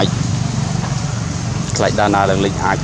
អាចខ្លាច់ដាណាឡើងលេចអាច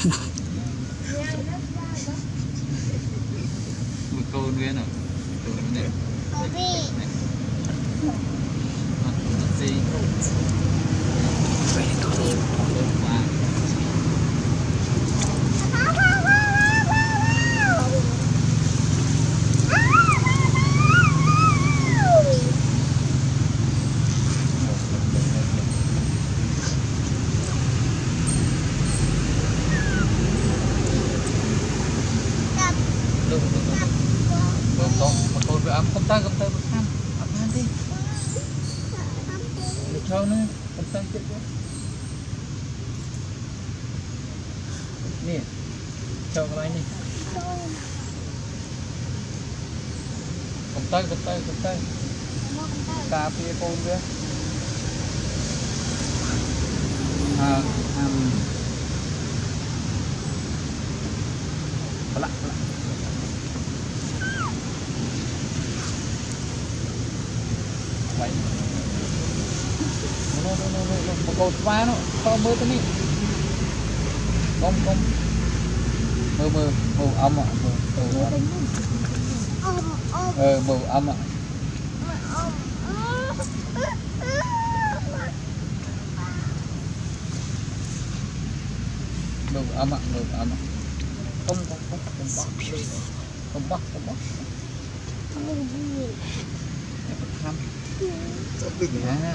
向こう上の？どうで。ね。 ហាន់អត់បានទេលោកថោណាអត់តាំងចិត្តទេនេះចូលកន្លែងនេះកុំទៅកុំទៅកុំទៅការពារកូនវាអឺអឺ Pagkaw pa no. Pagkaw mo ito ni. Kom. Mơ, mơ. Mơ, âm ạ. Mơ, âm. Ờ, mơ, âm ạ. Mơ, âm ạ. Mơ, âm ạ. Kom, kom, kom. Kom, bak. Kom, bak, kom, bak. Khăm. À.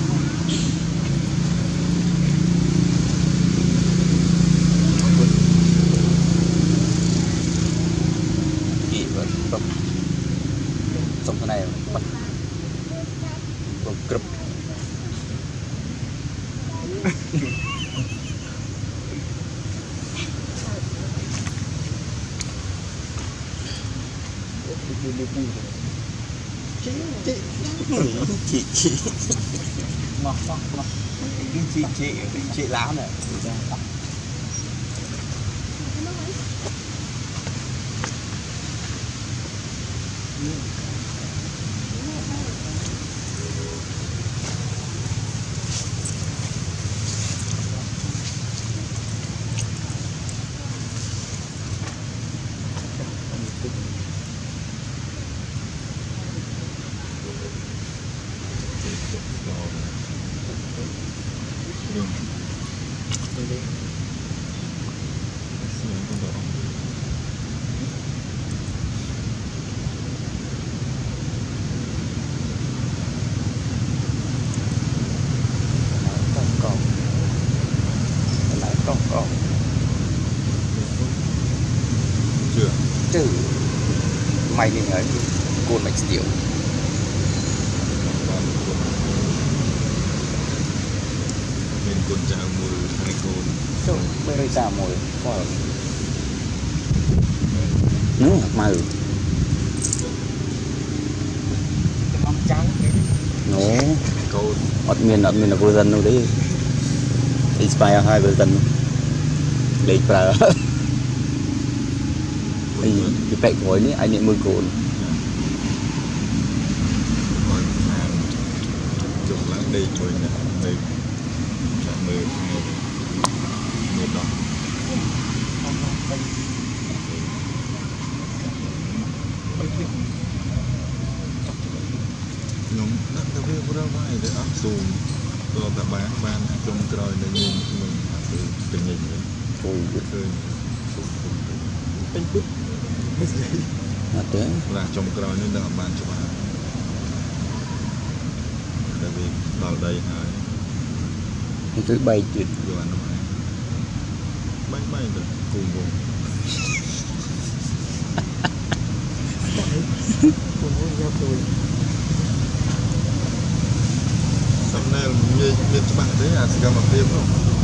chị chị Ngọt, ngọt, ngọt. chị chị chị láo này chứ mày nên ấy côn mạch tiểu 121 Wow Nướng hạt màu Nè Ott miền ott miền là vô dân đâu đấy Inspire 2 vô dân Lấy bà Ây, cái bẹt gối này anh ấy mưa cồn Dùng lắng đi thôi nè ខ្ញុំដាក់ទៅវាប្រើហើយទៅអត់ស៊ូមទោះតែបានបានជុំក្រោយនៅមុំខ្ញុំគឺពេញវិញចូលវាឃើញពេញពុកមិនស្អីអត់ទេឡាចុំក្រោយនេះនៅអត់បានច្បាស់តែវាដល់ដីហើយគឺបែកទៀតយកអានោះបែកបែកទៅគូវងគូវងយកទៅ មិនដែលនិយាយមានច្បាស់ទេអាសកម្មភាពនោះ